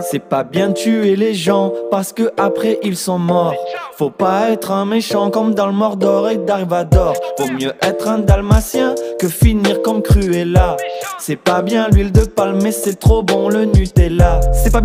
C'est pas bien tuer les gens parce que après ils sont morts. Faut pas être un méchant comme dans le Mordor et Darvador. Vaut mieux être un dalmatien que finir comme Cruella. C'est pas bien l'huile de palme mais c'est trop bon le Nutella.